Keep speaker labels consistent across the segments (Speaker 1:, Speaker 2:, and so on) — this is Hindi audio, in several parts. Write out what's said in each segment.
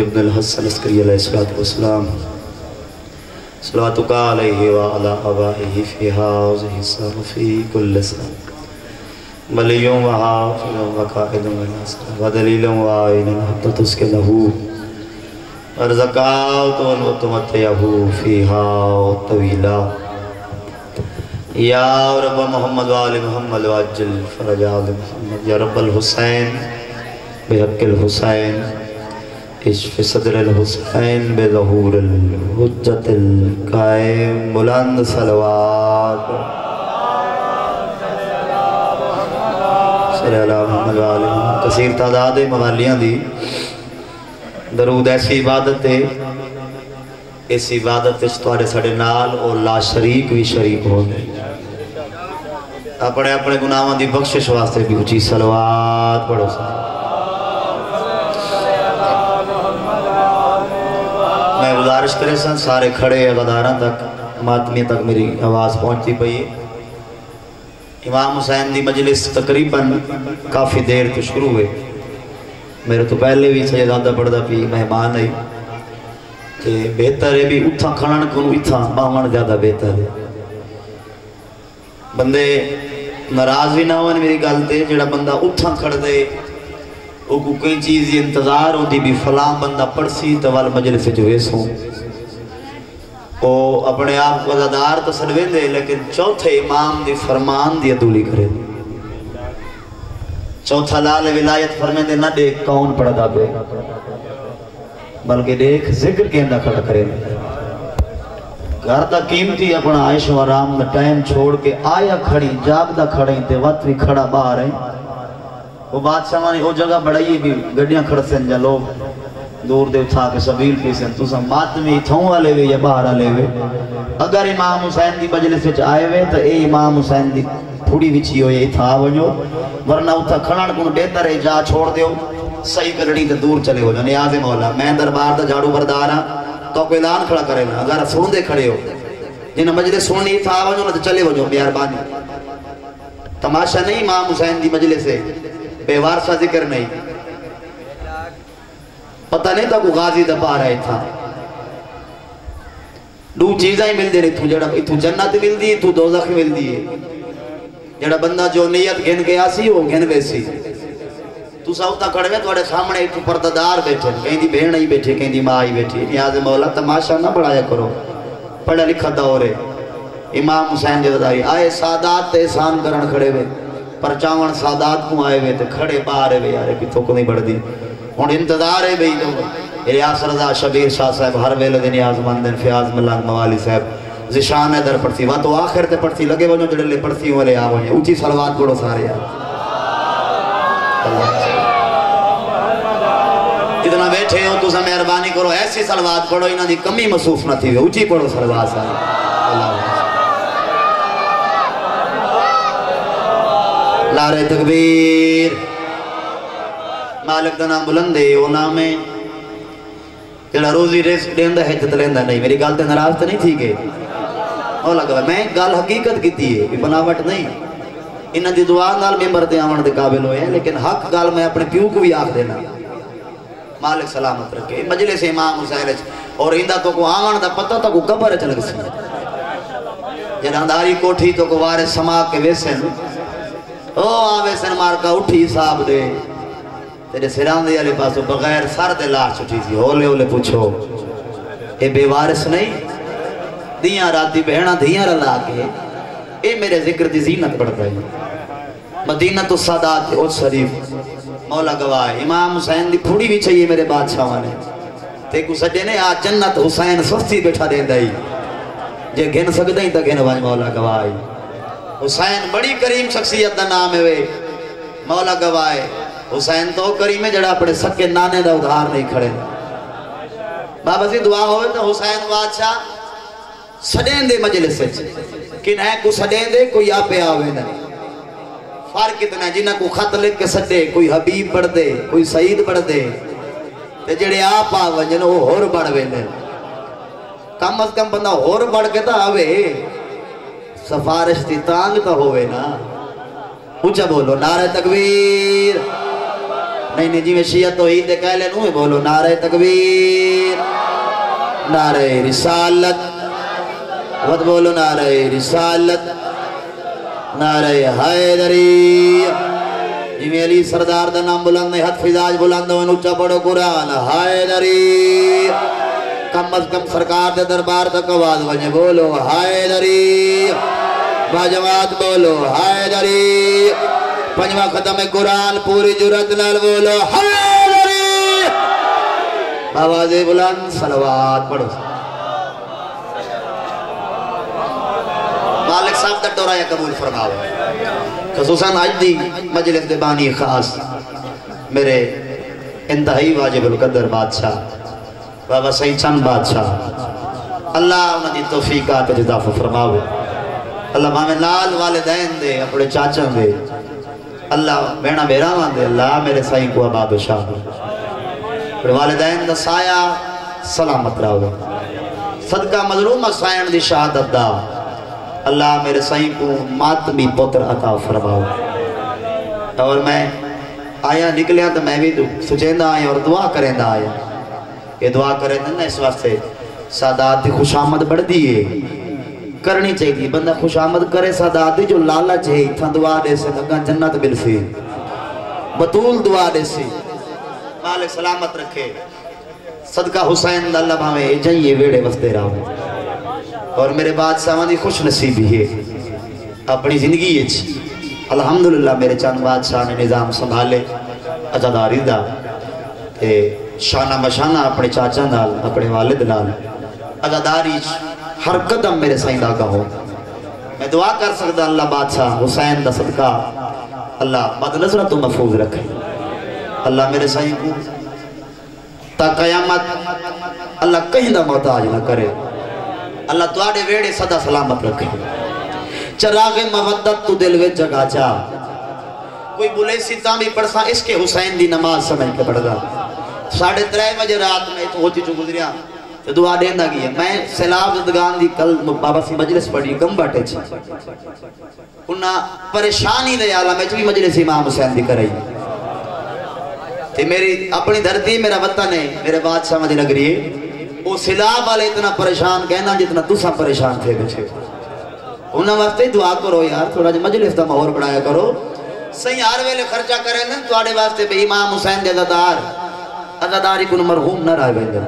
Speaker 1: इब्न हसन अस्करी अलैहिस्सलाम सलातुका अलैहि व अला अबाइहि फ़ी हाज़िहि सफ़ी कुल्ल सन मलियों व हाफिज़ों व काइदों व नासिर व दलीलों व आइनों हद्दत उसके लहू, और ज़कात तुमतयहू फ़ीहा तवीला। या रब मोहम्मद वाल मोहम्मद वाजल फरजाल मोहम्मद। या रब्बल हुसैन, बेहक्किल हुसैन। इश्फ सदर हुसैन बुलंद कसीर तादाद मवालियाँ दी। दरूद, ऐसी इबादत है इस इबादत साढ़े नाल और ला शरीक भी शरीक हो गए। अपने अपने गुनाहों की बख्शिश वास्ते भी उची सलवात पढ़ो। मैं गुजारिश करे सन, सारे खड़े अदारा तक। मातमी तक मेरी आवाज़ पहुँचती पई इमाम हुसैन की मजलिस तकरीबन काफ़ी देर तो शुरू हुए मेरे तो पहले भी सैदादा पढ़ता पी, मेहमान आई। तो बेहतर है भी उथा खड़न को इथा बावन ज़्यादा बेहतर है। बंदे नाराज़ भी ना हो मेरी गल से जो बंदा उथा खड़ वो कोई चीज़ इंतज़ार होती भी फलां बंदा पढ़सी तो वाल मजलिस वेसो। वो अपने आप को अदादार तो सड़ वेंदे लेकिन चौथे इमाम की फरमान की अदूली करे। चौथा लाल विलायत फरमेंदे, न देख कौन पढ़दा पे, बल्कि देख ज़िक्र कहना खड़ा करे। घर का कीमती अपना आयशो आराम का टाइम छोड़ के आया खड़ी, जागदा खड़े ते वत भी खड़ा बाहर है। वो बादशाह ने वो जगह बढ़ाई भी, गड्डियाँ खड़सन जा लोग दूर दे उठा के सबील पीसन तुसा मातमी इथों वाले वे या बाहर वाले वे अगर इमाम हुसैन की मजलिस विच आए वे तो ए इमाम हुसैन की थोड़ी विची होए, इथा वजो वरना उथा खड़न को देता रहे जा छोड़ दियो सही करनी तो दूर चले हो जाओ, नियाज मौला। मैं दरबार का झाड़ू बरदार हाँ तो ऐलान खड़ा करे ना। अगर सुनते खड़े हो, जिन्हें मजलिस था ना तो चले मेहरबानी तमाशा नहीं इमाम हुसैन की मजलिस से बेवार सा ज़िक्र नहीं पता नहीं था को गाजी दबा रहा था। दो चीजा ही मिलती ने इतू जड़ा इतू जन्नत मिलती इतू दोजख मिलती है। जड़ा बंदा जो नीयत गिन के आसी वो गिन वैसी तू सब तक थोड़े सामने बैठे कहीं बहन ही बैठे कहीं माँ ही बैठी। नियाज मौला, तमाशा ना बढ़ाया करो। पढ़ा लिखा दौर इमाम हुसैन जो आए सादात ते एहसान करण खड़े वे। पर चावन सादात को आए हुए थे खड़े बाहर है यार कि थोक नहीं बढ़ दी हूँ इंतज़ार है भाई तो रियास रजा शबीर शाह साहब हर वेले दिन आजमान दिन फयाज मलंग मवाली साहब, जिशान है दर पड़ती वहाँ तो आखिर ते पड़ती लगे वजो जड़े ले पड़ती वाले आ वही ऊँची सलवात पढ़ो सारे यार जितना बैठे हो, तुसा मेहरबानी करो, ऐसी सलवात पढ़ो इन्हों की कमी महसूस न थी ऊँची पढ़ो सलवात सारी। नारे तकबीर। मालिक का नाम बुलंद है वह नाम है जरा रोजी रेस देंदा है, इज़्ज़त लेंदा नहीं। मेरी गलते नाराज़ तो नहीं थी गए और लगा मैं गल हकीकत की बनावट नहीं। इन्हों की दुआ नाल मेंबर से आवन के काबिल हो लेकिन हक गल मैं अपने प्यू को भी आख देना। मालिक सलामत रखे। मजले से इमाम हुसैन और इंदा तो को आवन का पता तो को कबर च लगसी जनादारी कोठी तो को वारे समा के वेसन। ओ आ वेसन मार का उठी दे तेरे सिरांदे वाले बगैर सर दे लाश उठी सी होले होले पूछो बेवारिस नहीं दियाँ राती बहना के ए मेरे ज़िक्र है मदीना तो सादात शरीफ मौला गवाह इमाम हुसैन दी थोड़ी भी चाहिए मेरे बादशाह ने ते को सजे ने आ जन्नत हुसैन सस्ती बैठा देंदा ही जे गिन सकदा ही गिन मौला गवाह हुसैन बड़ी करीम शख्सियत दा नाम है वे। मौला गवाह हुसैन तो करीम है जड़ा अपने सके नाने दा उधार नहीं खड़े। बाबा जी, दुआ होवे तो हुसैन बादशाह सडें दे मजलिस कि है को सडें दे, कोई आपे आवे ना। फ़र्क इतना जिन्हें को खत लिख के सडे कोई हबीब पढ़ दे कोई सईद पढ़ दे ते जेड़े आप आ वज़न वो होर बढ़ वेंदे कम अज कम बंदा होर बढ़ के तो आवे। सफारिश दी तांग तो ना। ऊँचा बोलो, नारे तकबीर। नहीं नहीं जिमें शिया तो ईद कह ले नू बोलो, नारे तकबीर। नारे रिसालत। वत बोलो, नारे रिसालत। नारे हैदरी जिमें अली सरदार का नाम बुलंद हथ फिजाज बुलंद हो ऊँचा पढ़ो कुरान। हैदरी कम अज कम सरकार के दरबार तक आवाज़ वजे बोलो हैदरी बाजमात बोलो हैदरी पंजवा खत्म कुरान, पूरी जुरत नाल बोलो हैदरी आवाज़ बुलंद, सलवात पढ़ो। मालिक साहब का डोरा कबूल फरमाओ। खसूसन अज दी मजलिस दे बानी खास। मेरे इंतहाई वाजिबुल कदर बादशाह बाबा सही चंद बादशाह। अल्लाह उन्होंने उन्हें तौफीकात इजाफा फरमावे। अल्लाह मामे लाल वालिदैन दे अपने चाचा दे। अल्लाह भेणा बेरावां दे। अल्लाह मेरे साईं को बादशाह। अपने वालिदैन दा साया सलामत रहो सदका मजलूम सायन दी शहादत दा। अल्लाह मेरे साईं को मातमी पुत्र अता फरमाओ। और मैं आया निकलिया तो मैं भी सुचेंदा आया और दुआ करेंदा आया। ये दुआ करे ना इस वास्ते, सादात की खुशामद बढ़ती है। करनी चाहिए, बंदा खुशामद करे सादात जो लालच है इतना दुआ दे से लगा जन्नत मिलसी बतूल दुआ दे से। मालिक सलामत रखे। सदका हुसैन अल्लाह भावे जाइए वेड़े वसते रहो और मेरे बाद बादशाह की खुश नसीबी है। अपनी ज़िंदगी अलहमदुल्ला मेरे चंद बादशाह ने निज़ाम संभाले, अजादारी का शाना बशाना अपने चाचा नाल, अपने वालिद नाल। अजादारी हर कदम मेरे साईं का हो। मैं दुआ कर सकता अल्लाह बादशाह, हुसैन का सदका। अल्लाह बद नज़र तो महफूज रखे। अल्लाह मेरे साईं को तकयामत अल्लाह कहीं का मोहताज ना करे। अल्लाह तुआडे वेड़े सदा सलामत रखे। चरागे मवद्दत तू दिल में जगा चा। कोई बुले सीता भी पढ़सा इसके हुसैन दी नमाज़ समझ के पढ़दा। साढ़े त्रै बजे रात में तो होती चु गुजरिया तो दुआ देंदा की मैं सैलाब जदगान दी कल बाबा सी मजलिस पढ़ी, गम बाटे उन्ना परेशानी दे आलम में भी मजलिस इमाम हुसैन दी कराई। ते मेरी अपनी धरती, मेरा वतन है मेरे बादशाह दी नगरी है वो सिलाब वाले इतना परेशान, कहना जितना तुसा परेशान थे पीछे उन्होंने वास्ते दुआ करो यार, थोड़ा जिहा मजलिस का माहौल बनाया करो। सही हर वेले खर्चा करे ना थोड़े वास्ते इमाम हुसैन के अदादार अदादारी को मरहूम न रह वेंदे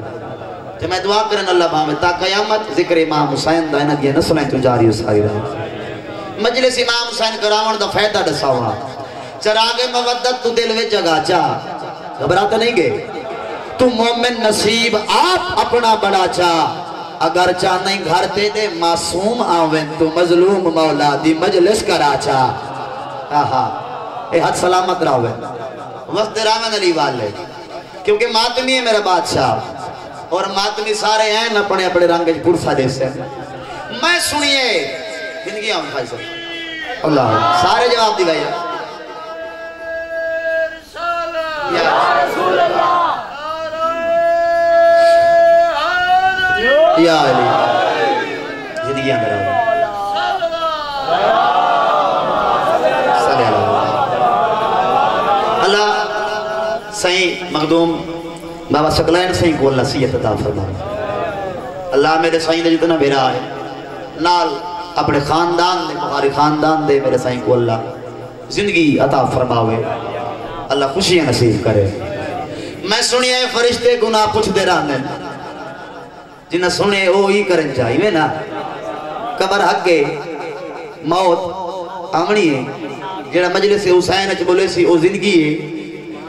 Speaker 1: ते मैं दुआ करन अल्लाह भावे ता कयामत ज़िक्र इमाम हुसैन दा इना दी नस्लें तो जारी सारी रहे मजलिस इमाम हुसैन करावण दा फ़ायदा दसावा चरागे मवद्दत तू दिल में जगा चा। घबराते नहीं गए तू मोमिन नसीब आप अपना बड़ा चा। अगर चा नहीं, घर ते दे मासूम आवे, तू मजलूम मौला दी मजलिस करा चा। आहा, ए हद सलामत रहे वस्त रामन अली वाले। क्योंकि मातमी है मेरा बादशाह। और मातमी सारे हैं अपने अपने रंग पुरसा जैसे मैं सुनिए, ज़िंदगी भाई साहब अल्लाह। सारे जवाब दिखाइए या अली। ज़िंदगी मेरा। मखदूम, बाबा सकलैन सही को नसीहत अता फरमा अल्लाह मेरे सही ने जितना मेरा है, नाल अपने खानदान दे, बुखारी खानदान दे मेरे सही को अल्लाह ज़िंदगी अता फरमावे। अल्लाह खुशियाँ नसीब करे। मैं सुनिया फरिश्ते गुनाह पुछते रहने। जिन्हें सुने वो ही करन चाहिए ना। कबर अगे मौत आमनी है। जेड़ा मजलिस हुसैन बोले सी, वो ज़िंदगी है।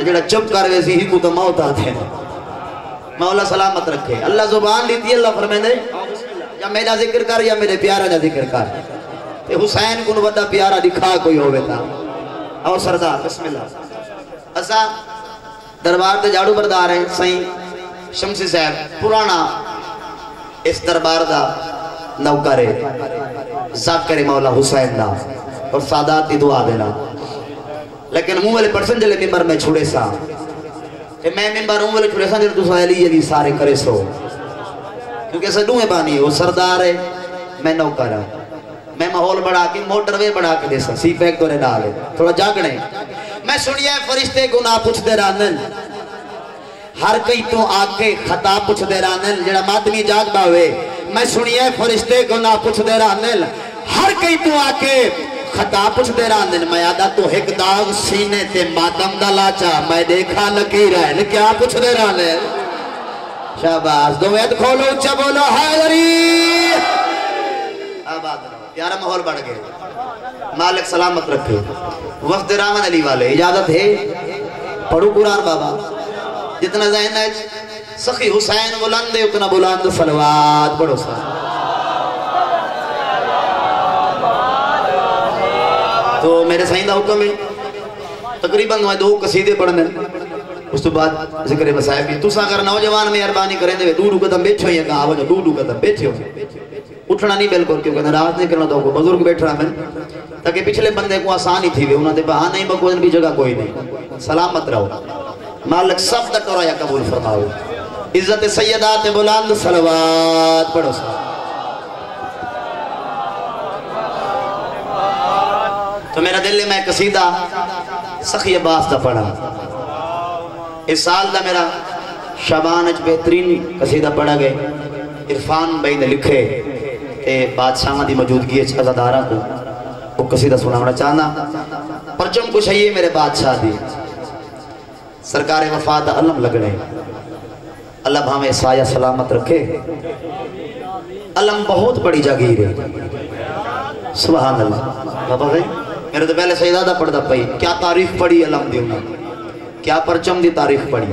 Speaker 1: चुप कर वे सी ही तो मौत आते मौला सलामत रखे। अल्लाह ज़ुबान ली थी, अल्लाह फरमांदे या मेरा ज़िक्र कर, या मेरे प्यारा का ज़िक्र कर। ते हुसैन को बड़ा प्यारा दिखा कोई होवे ता। आओ सरदार, बिस्मिल्लाह। असा दरबार ते झाड़ू बरदार है सही शमसी साहब। पुराना इस दरबार का नौकर है। जाकर मौला हुसैन दा। और सादात की दुआ देना। लेकिन मुँह वाले पर्सन जले मिंबर में छुड़े सा। ते मैं मिंबर मुँह वाले छुड़े सा जब तुसा अली अली सारे करे सो। क्योंकि सडू में बानी वो सरदार है, मैं नौकर हाँ मैं माहौल बढ़ा के, मोटरवे बढ़ा के दे सी पैक तोरे नाल थोड़ा जागने। मैं सुनिया, फरिश्ते गुनाह पुछदे रहन हर कई तो आके खता पुछदे रहन जेड़ा मादमी जागदा हुए मैं सुनिया, फरिश्ते गुनाह पुछदे रहन हर कई तो आके पुछदे रहन मैं आदा तो एक दाग सीने ते मातम दा लाचा। मैं देखा लकीर है क्या पुछदे रहन शाबाश दो वेद खोलो, उच्चा बोलो हैदरी प्यारा माहौल बढ़ गया। मालिक सलामत रखे। वफ्द रामन अली वाले, इजाज़त है? पढ़ो कुरान बाबा। जितना जहन है, सखी हुसैन बुलंद है, उतना बुलंद सलवात पढ़ो तो मेरे सही का हुक्म है। तकरीबन दो कसीदे पढ़ने। उस तो बाद ज़िक्र मसाइब भी। तुसा अगर नौजवान मेहरबानी करें दे दूर कदम बैठो या कहा वजो दूर कदम बैठो उठना नहीं बिल्कुल, क्योंकि नाराज़ नहीं करना तो बुज़ुर्ग बैठ रहा मैं ताकि पिछले बंदे को आसान ही थी वे उन्होंने बहाना ही बकोदन भी जगह कोई नहीं। सलामत रहो। मालिक सब तक कबूल फरमाओ। इज़्ज़त सैयदात बुलंद सलवात पढ़ो। सा तो मेरा दिल में कसीदा सखी अब्बास का पढ़ा। इस साल का मेरा शाबान बेहतरीन कसीदा पढ़ा गए इरफान भाई ने लिखे ते बादशाह की मौजूदगी अजादारा को वो कसीदा सुनाना चाहना। परचम कुछ है ये मेरे बादशाह दी। सरकार वफात अलम लगने। अल्लाह भावे साया सलामत रखे। अलम बहुत बड़ी जागीर है। सुबह अल्लाह। बाबा भाई। मेरे तो पहले सहीदादा पढ़ता पई क्या तारीफ़ पढ़ी अलम दी उन्होंने क्या परचम की तारीफ़ पढ़ी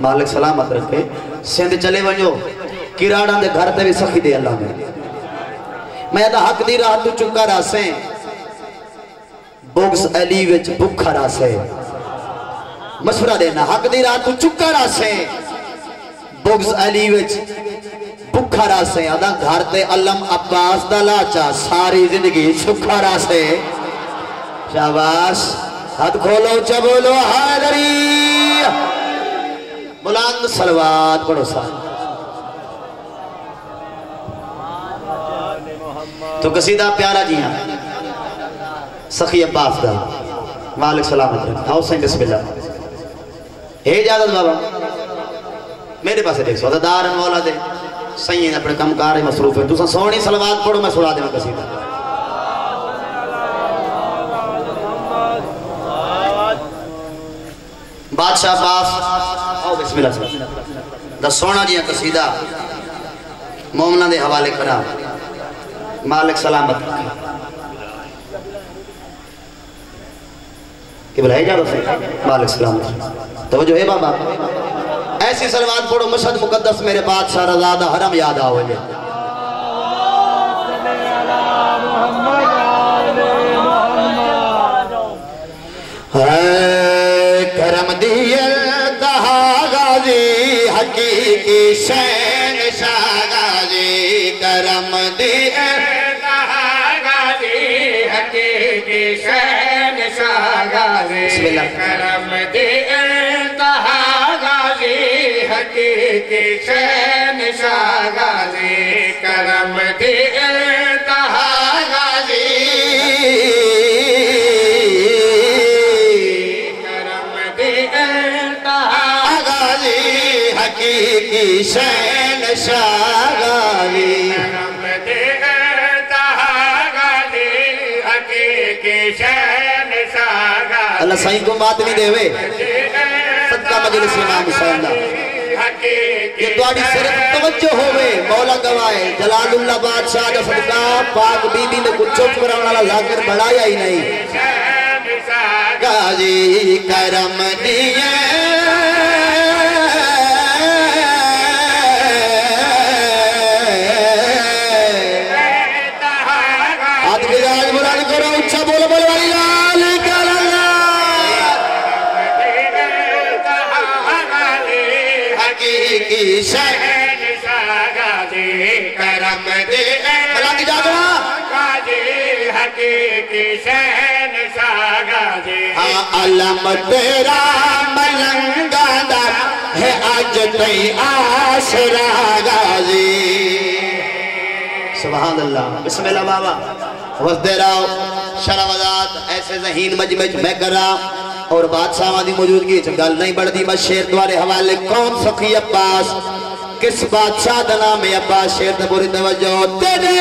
Speaker 1: मालिक, सलामत रखे। सिंध चले वजो किराड़ा के घर ते भी सखी दे ने मैं तो हक दी रात तू चुका रासे। बुग्स अली विच भुखा रासे। मशवरा देना हक दी रात तू चुका रासे। बुग्स अली विच भुखा रासे। आदा घर ते अलम अब्बास दा लाचा, सारी ज़िंदगी सुखा रासे। शाबाश। हाथ खोलो चा बोलो हादरी बुलंद सलवात पढ़ो तो कसीदा प्यारा जी हाँ सखी अब्बास दा। मालिक सलामत आओ सही बिस्मिल्लाह। हे इजाज़त बाबा। मेरे पास देख सो दार मौला दे। सही अपने कम कार मसरूफ है। तुसा सोनी सलवात पढ़ो, मैं सुना देना कसीदा। बादशाह अब्बास आओ, बिस्मिल्लाह दा सोना जी कसीदा। मोमना दे हवाले करा। मालिक सलामत कि जा मालिक सलामत तो जो है बाबा। ऐसी सलवात पढ़ो मशहद मुकद्दस मेरे बादशाह रजादा हरम याद आओ जे सागा शागाजी करम
Speaker 2: शैन शागाजी
Speaker 1: बिस्मिल्लाह।
Speaker 2: करम दे हकी हकीकी शैन शागाजी करम दे
Speaker 1: की शैन
Speaker 2: शागाली।
Speaker 1: अल्लाह सही को बात नहीं देवे। सत्ता मजल से नाम दा ये सिर्फ़ तवज्जो होवे, मौला गवाए। जलालुल्लाह बादशाह सदका, पाक बीबी ने कुछ चुप वाला लाकर बढ़ाया ही नहीं। गाजी करम दिया हकीकी
Speaker 2: शहन शागाजी
Speaker 1: हाँ अलम तेरा मलंगा दा है आज तई आसरा गाजी सुभान अल्लाह बिस्मिल्लाह बाबा। वसदे रहो शरावजात ऐसे जहीन मजमज मैं कर रहा और बादशाह की मौजूदगी गल नहीं बढ़ती बस शेर द्वारे हवाले कौन सखी अब्बास? किस बादशाह का नाम है अब्बास? शेर ते पूरी तवज्जो तेरे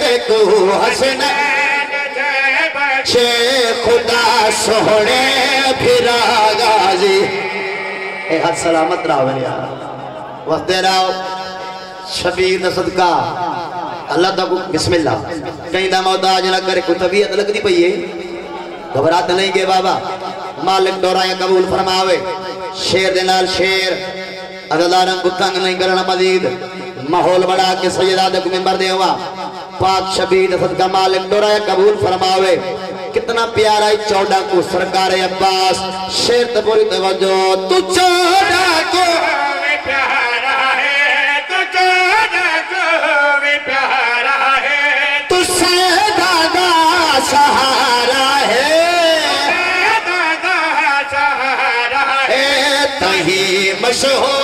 Speaker 1: ते को हसनैन जय छे खुदा ए सलामत शबीर सदका। अल्लाह दा को बिस्मिल्लाह। कहीं दा मोहताज ना करे, कोई तबीयत लगदी पई है? घबरात नहीं के बाबा। मालिक दोराया कबूल फरमावे। शेर दे नाल शेर। अदादारन को तंग नहीं करना मजीद। माहौल बड़ा के सैयदा दे को मिंबर दे हुआ। पाक शबीर सदका मालिक दोराया कबूल फरमावे। कितना प्यारा है चौड़ा को सरकार अब्बास। शेर ते पूरी तवज्जो तू चौड़ा को तू सैदा सहारा है। ए तही मशहूर है जगते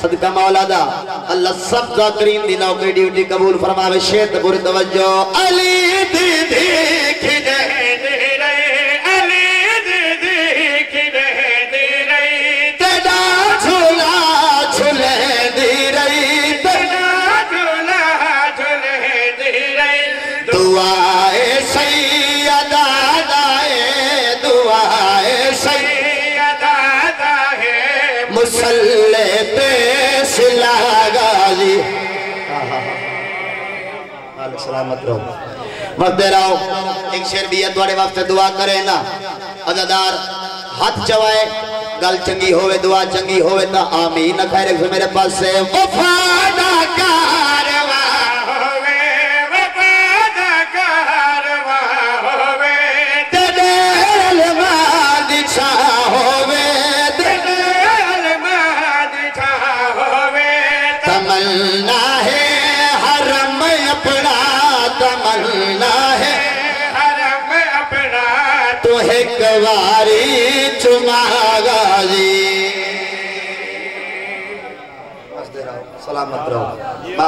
Speaker 1: सदका मौला दा अल्लाह सब दा करीम दी नौकरी ड्यूटी कबूल फरमावे, शेर ते पूरी तवज्जो। अली दी देखने सलामत रहो वक्त रहो एक शेर भी है तुम्हारे वास्ते दुआ करे ना अजादार हाथ चवाए गल चंगी होवे दुआ चंगी होवे ता आमीन खैर मेरे पास से वफादा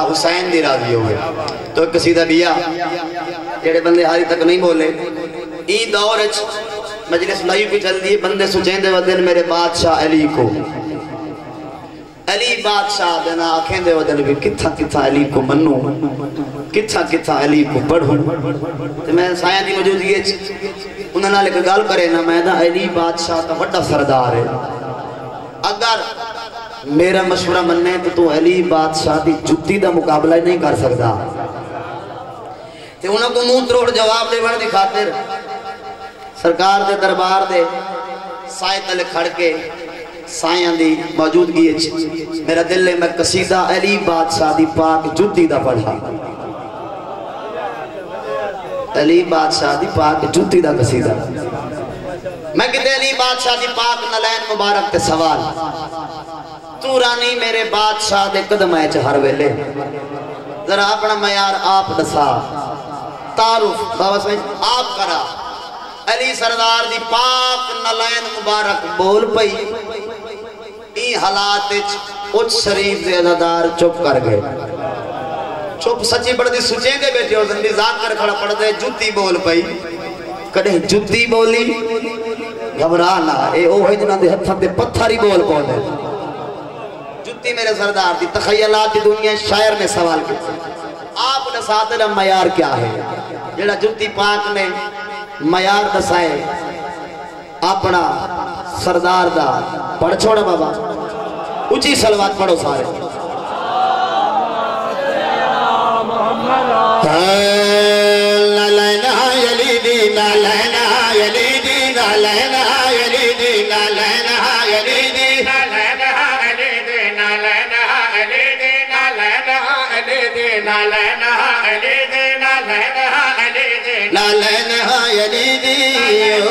Speaker 1: रहो माँ हुसैन दी राज़ी होवे तो एक सीधा बिया जेड़े बंदे हारी तक नहीं बोले। ई दौर च मजलिस लाइव भी चलदी है, बंदे सुचेंदे वदन मेरे बादशाह अली को। अली बादशाह देना आखेंदे वदन भी किथा किथा अली को मन्नू किथा किथा अली को पढ़ू। ते मैं साया दी मौजूदगी च उन्हां नाल एक गल करे ना, मैं दा अली बादशाह दा बड़ा सरदार है अगर मेरा मशवरा मन्ने तो तू अली बादशाह दी जुत्ती दा मुकाबला ही नहीं कर सकता ते उन्हां को मुँह त्रोड़ जवाब देवण दी खातिर सरकार दे दरबार दे साए तले खड़ के सायां दी मौजूदगी मेरा दिल है मैं कसीदा अली बादशाह दी पाक जुत्ती दा पढ़ा। अली बादशाह दी पाक जुत्ती दा कसीदा। मैं किते अली बादशाह दी पाक नलैन मुबारक सवाल? तू रानी मेरे बादशाह दे कदम हर वेले। जरा अपना मयार आप दसा। तारुफ, बाबा साईं आप करा। अली सरदार दी पाक नलैन मुबारक बोल पई। ई हालात उच्च शरीफ दे चुप कर गए। चुप सच्ची पढ़दी सुचेंदे बैठे हो, जंदी जाग कर खड़ा पढ़दे जुत्ती बोल पई। कदे जुत्ती बोली? घबरा ना, ए ओ है जिन्हां दे पत्थर ही बोल पौंदे। जुत्ती मेरे सरदार दी तखयलात दी दुनिया शायर ने सवाल किया आप ने दा मयार क्या है? जेड़ा जुत्ती पाक ने मयार दसाए अपना सरदार दा पढ़ छोड़ बाबा। ऊँची सलवात पढ़ो सारे। दी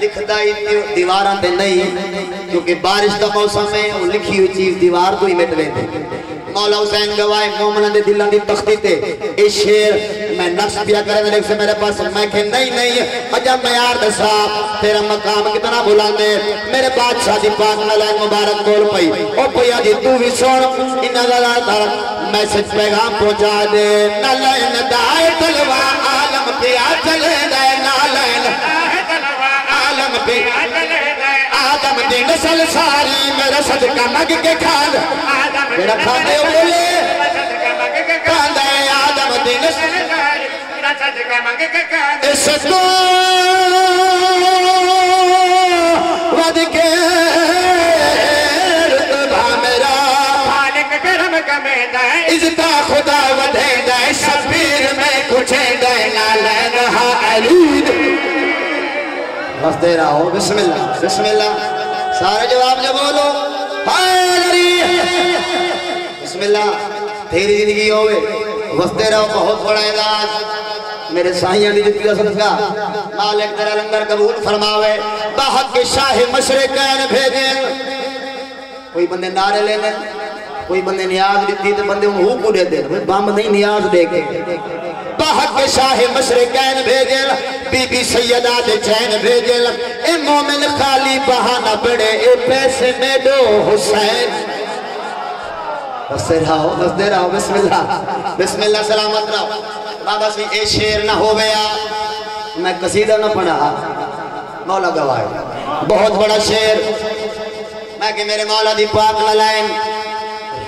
Speaker 1: लिखदा ही दीवारां नहीं, क्योंकि बारिश का मौसम है वो लिखी हुई चीज़ दीवार को ही मिट वेंदे। मौला हुसैन गवाए मोमन दे दिलां दी तख्ती ते शेर, मैं नक्श करे मेरे पास। मैं के नहीं नहीं, अजा मैं यार दसा तेरा मकाम कितना बुलंद मेरे बादशाह पाक मुबारक बोल ओ भैया जी, तू भी सुन इन्ना दा मैसेज पैगाम पहुँचा दे। आलम पिया चले दी नस्ल सारी मेरा सदका मग के खान मेरा खाने बोले है दी तो रुतबा खुदा है में है हा अलीद हँसते रहो बिस्मिल्लाह बिस्मिल्लाह सारे जवाब जो बोलो। बिस्मिल्लाह, तेरी ज़िंदगी होवे हँसते रहो, बहुत बड़ा इलाज। मेरे साहियाँ ज़िंदगी का सदका मालिक तेरा लंगर कबूल फरमावे। बाहक के शाह मशरकैन भेजे। कोई बंदे नारे लेने, कोई बंदे नियाज दी तो बंदे हूँ को दे दे बम नहीं नियाज दे के। बाहक शाह मशरकैन भेजल, बीबी सैयदा दे चैन भेजल। ए मोमिन खाली बहाना बड़े ए पैसे में दो हुसैन। हँसते रहो हँसते रहो, बिस्मिल्लाह। बिस्मिल्लाह, सलामत रहो। बाबा सी ए शेर ना हो गया। मैं कसीदा ना पढ़ा। मौला गवाए बहुत बड़ा शेर। मैं कि मेरे मौला दी पाक लाइन।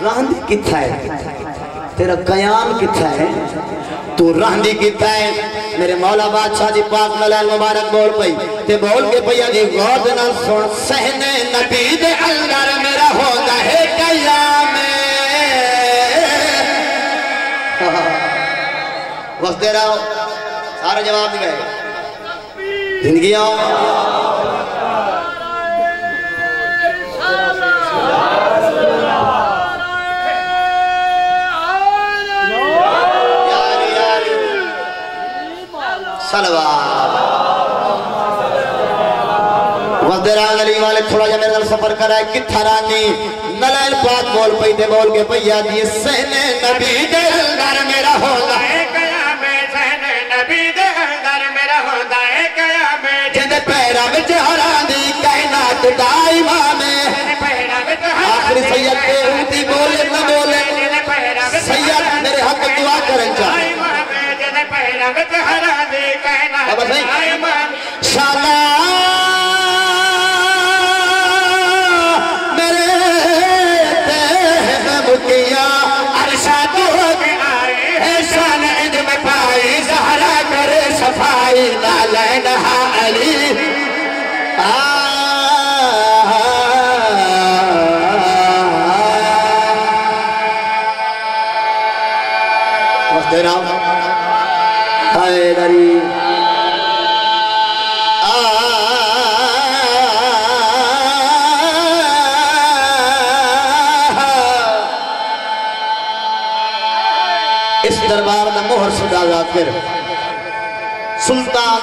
Speaker 1: रहंदी किथा है? तेरा कयाम किथा है? तू रहंदी किथा है? मेरे मौला बादशाह दी पाक लाइन मुबारक बोल पई। ते बोल के भैया जी गौर नाल सुन, सहने नबी दे अंदर मेरा होता है कयाम। वसते रहो सारे जवाब दिए ज़िंदगी यारी वाले थोड़ा जा मेरे सफ़र करा किथा रानी नलाल पाक बोल पई ते बोल के भैया जी सहने नबी दे अंदर मेरा होगा जिंदे पैरा विच हरा दी कायनात दा इमाम आखिरी सैयद के ऊती बोले न बोले। सदा साधू सारा करे सफ़ाई नाल।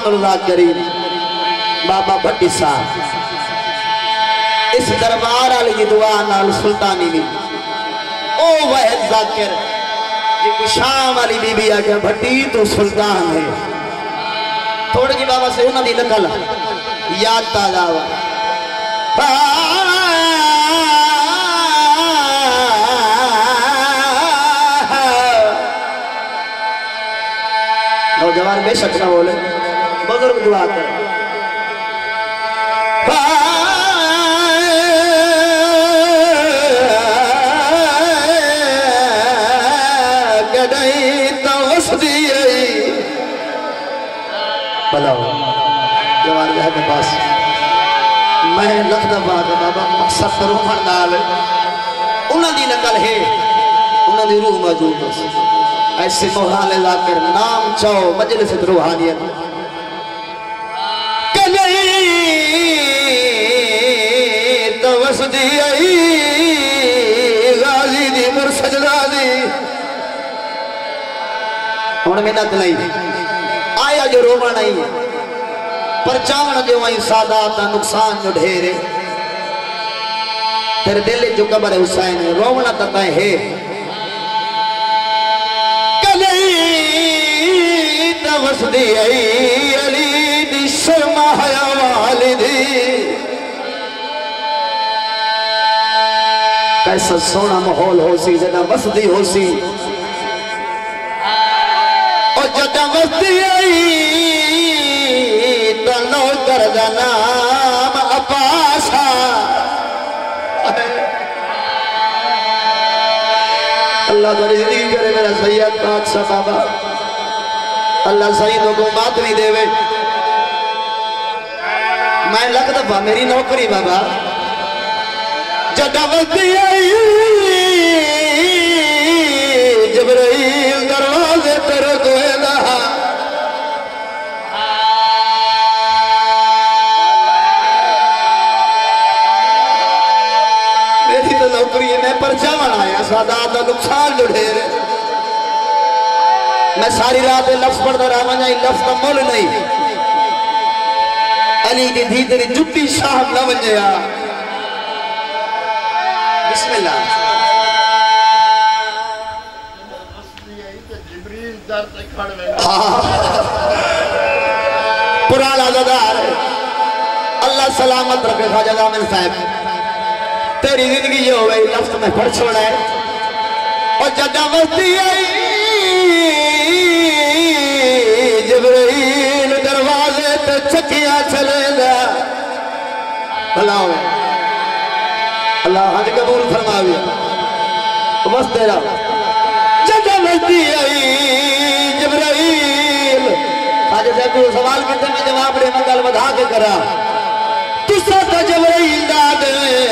Speaker 1: सुल्तान जाकिरीन बाबा भट्टी साहब। इस दरबार वाली दुआ नाल सुल्तानी दी। ओ वह जाकिर शाम वाली बीबी आ गया, भट्टी तो सुल्तान है। थोड़ी जी बाबा से उन्होंने नकल याद ताज़ा नौजवान, बेशक ना बोले। बुज़ुर्ग दुआ कर। त पास। मैं लख दफ़ा बाबा मकसद करूँ नाल उन्हां नकल है। उन्हां रूह मौजूद ऐसे मौलाना जाकर नाम चाओ मजलिस रूहानियत हुन मिन्नत नहीं आया जो रोवण आई। पर चावण जो आई सादात नुकसान जो ढेरे तेरे दिल जो कबर हुसैन, रोवण त तय है। वसदी आई, अली दी शर्मा हया वालिदी। कैसा सोना माहौल हो सी जदा वसदी हो त नौकर नाम अल्लाह तुम्हारी करे मेरा सैयद बादशाह बाबा। अल्लाह सईदों को बात नहीं देवे। मैं लग दफ़ा मेरी नौकरी बाबा। जडवती आई बनाया का नुकसान जो ढेर है। मैं सारी रात लफ्ज पढ़ता रहा वञा लफ्ज का मुल नहीं। अली की धी तेरी जुटी शाम न वञे बिस्मिल्लाह।
Speaker 3: जिब्रील दर खड़ वे
Speaker 1: पुराना जदार अल्लाह सलामत रखे जामिल साहब। तेरी ज़िंदगी ये हो गई, लफ्ज में पढ़ छोड़ा है। जदा मस्ती आई। जबरील दरवाजे पे चकिया चलेगा। भला हो अल्लाह हज कबूल फरमावे। बस तेरा जदा मस्ती आई, जबरील। आज से कोई सवाल करते मैं जवाब दे मैं गल वधा के करा। तुसा तो जबरील दाद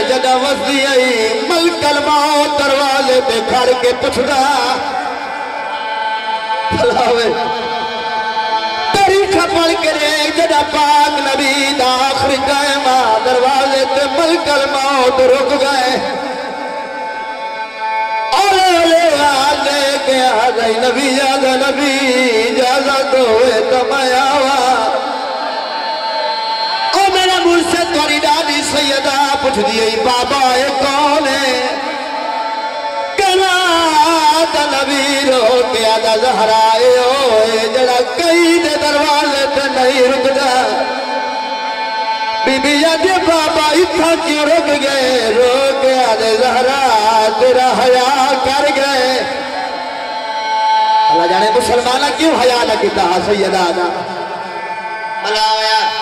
Speaker 1: जदा वसदी आई मलकल मौत दरवाजे पे खड़ के पुछदा भलावे तारीख पढ़ के रे जदा पाक नबी दा आखिरी कायमा दरवाजे पे मलकल मौत रुक गए। ओले ओले आले के आ गई नबी, याद नबी, इजाज़त होए तो मैं आवा तुम्हारी दादी सैयदा पूछ दी बाबा ये कौन है? कहना ता नबी रो के आदा जहराए जड़ा कई दे दरवाजे ते नहीं रुकदा बीबी याद बाबा इतना क्यों रुक गए? रो के आदे जहरा तेरा हया कर गए। अल्लाह जाने मुसलमाना क्यों हया न किता दा? भला यार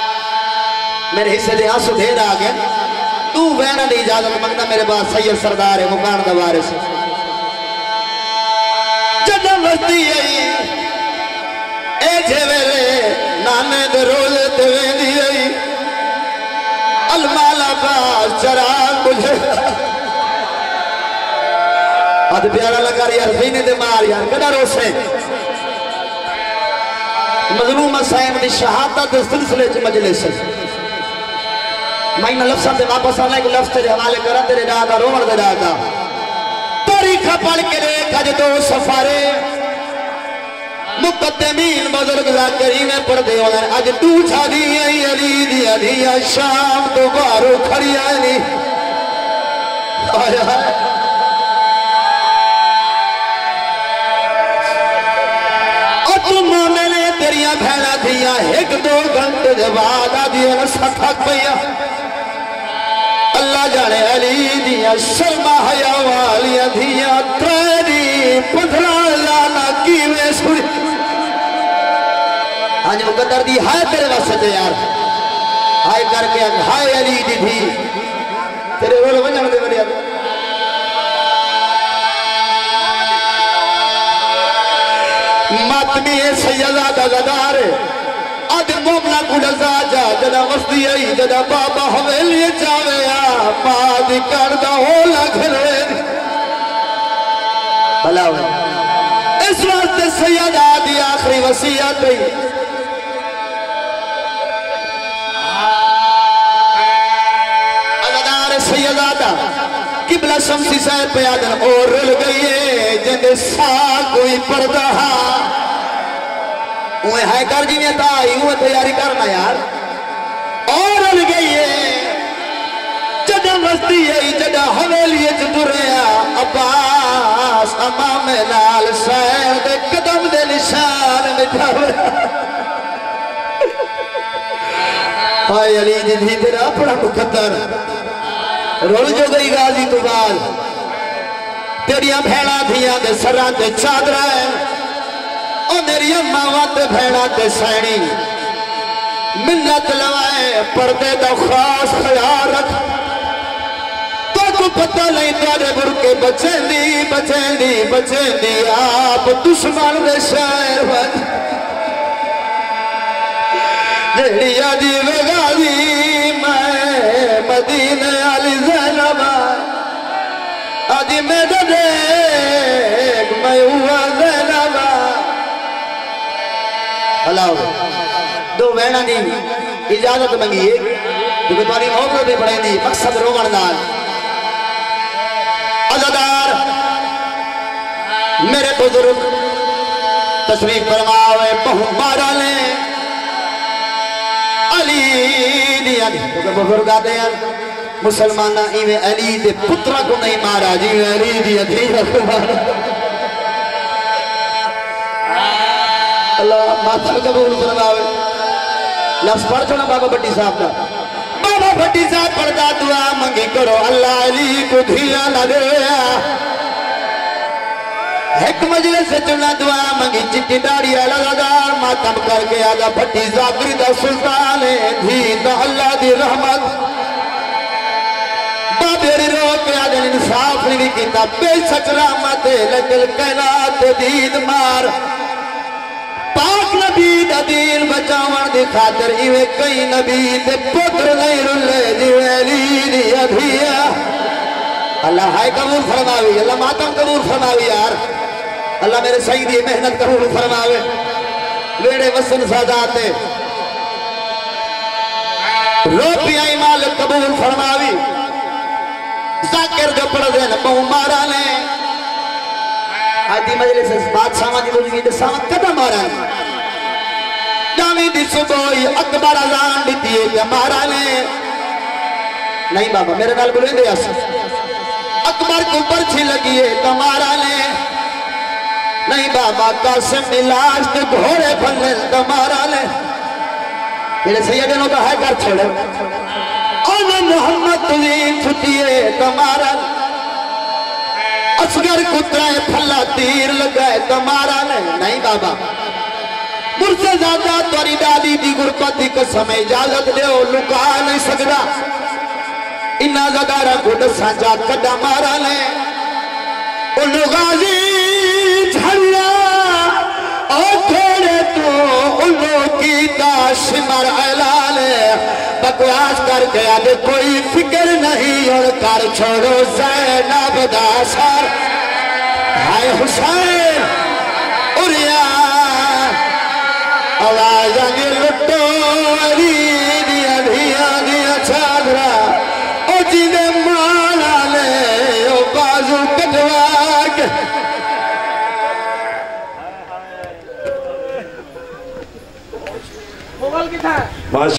Speaker 1: मेरे हिस्से दे आँसू ढेर आ गया तू बहना दी इजाज़त मंगता मेरे पास सैयद सरदार है मुकान दा वारिस। वस्ती आई अलमाला पास बुझे अद प्यारा लगा यार मार यार, कदा रोसे। मजलूम साहिब दी शहादत सिलसिले च मजलिस। मैं न लफ्स से वापस आना कि लफ्ज़ तेरे हवाले करा, तेरे दा का रोमन दे दा का। तारीख पढ़ के देख अज दो सफारे। मुकद्दमीन बुज़ुर्ग जाकरी में पढ़दे होन आज तू छादी आई, अली दी, अली अलिया शाम तो बारो खड़ी आई आया। तेरिया भैन थी एक दो घंटे बाद आदि दिया पैया अल्लाह जाने अली दिया, शर्मा हया वालिया दिया तेरी पंद्रह लाना कीवे सुरी। हाँ जी, मुकद्दर दी, हाय तेरे वास्ते ते यार। हाय करके हाय अली दी थी तेरे रोल वज़न दे बढ़िया मातमी सैयदा दगादार अद मोमना गुडजा जा, जदा वस्ती आई, जदा बाबा हवेली जावे। आ माँ दी लखरे भला इस वास्ते सैयदा दी आखिरी वसीयत किबला शमसी साहब पे आदन और रुल गई है जिंदे सा कोई पर्दा उहे है कर जी ताई उहे तैयारी करना यार। और रुल गई है मस्ती है जदा हवेली च तुरया अब्बास अमा में लाल सैर दे कदम दे निशान मिठावे हाय अली जी धी तेरा अपना मुकद्दर रुल जो गई गाजी तो बाल। तेरिया भैणा थिया दे सरा ते चादरा ओ मेरी मावा ते भैणा ते सैनी मिन्नत लवाए, पर्दे दा खास ख्याल रख। तो को पता नहीं तेरे बुरके बचेंदी बचेंदी बचेंदी। आप दुश्मन दे शहर बच जड़िया दी वगादी मैं मदीने वाली जैनबा। आज मैं देख मैं हुआ जैनबा। भला हो दो बहना दी इजाज़त मंगी है तुम्हारी मोहब्बत भी पड़े दी मकसद नाल अजादार मेरे बुज़ुर्ग, तस्वीर फरमावे बहु मारा ले अली दिया बुज़ुर्ग आते हैं। मुसलमान इवे अली दे पुत्रा को नहीं मारा जी अली दिया अल्लाह माता कबूल फरमावे। लफ्ज पढ़ छोड़ा बाबा भट्टी साहब का बाबा भट्टी साहब पढ़दा दुआ मंगी करो, अल्लाह अली को धिया दे। एक मजलिस चुना दुआ मंगी चिट्टी दाढ़ी लगातार मातम करके आगा भट्टी जागरी दा सुल्तान धी दा अल्लाह दी रहमत। बाबेरी रो के आगे इंसाफ नहीं कीता, बेशक रहमत लेकिन कैलात दीद मार। नबी दा दीन बचावन दी खातिर इवे कई नबी ते पुत्र नहीं रुले, जिवे अली दी अभिया अल्लाह हाय कबूल फरमावी, अल्लाह मातम कबूल फरमावी यार। अल्लाह मेरे सही दी मेहनत कबूल फरमावे। वेड़े वसन सादाते रोटियाँ मालिक कबूल फरमावी। जाकिर जो पढ़ दे न बहु मारा ने। आदि मजलिस बादशाह दी बुजुर्गी दे सामत कदम मारा जावी दी सुबह अकबर अजान दी ते मारा ने। नहीं बाबा, मेरे नाल बोले दे अकबर को पर्ची लगी है तुम्हारा ने। नहीं बाबा, कासिम मिलाज ते घोड़े फले तुम्हारा ने। मेरे सैयद ने तो है कर छोड़े। और मोहम्मद तुझे छुट्टिए तुम्हारा असगर कुतरा फल्ला तीर लगाए तुम्हारा ने। नहीं बाबा मुझसे ज़्यादा तुम्हारी दादी दी गुरबत की कसम इजाज़त दो लुका नहीं सकता इन्ना जगारा को दसा जा कदा मारा थोड़े तो की बकवास करके अब कोई फ़िक्र नहीं, और कर छोड़ो जैनब दासर हाय हुसैन